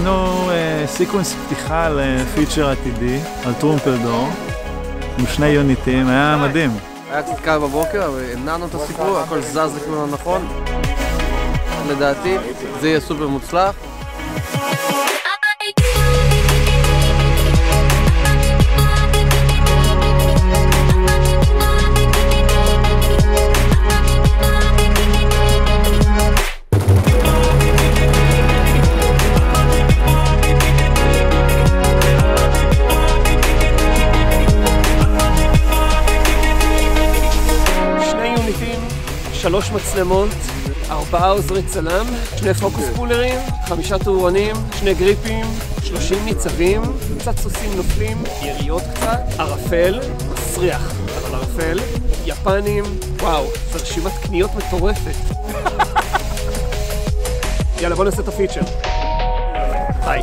צילמנו אה, sequence פתיחה ל feature עתידי על טרומפלדור עם שני יוניטים, היה מדהים. היה קצת קר בבוקר, אבל הנענו את הסיפור, הכל זז לכיוון הנכון. לדעתי, זה יהיה סופר מוצלח. שלוש מצלמות, ארבעה עוזרי צלם, שני פוקוס פולרים, חמישה תאורנים, שני גריפים, שלושים ניצבים, קצת סוסים נופלים, יריות קצת, ערפל, מסריח, אבל ערפל, יפנים, וואו, זו רשימת קניות מטורפת. יאללה, בוא נעשה את הפיצ'ר. ביי.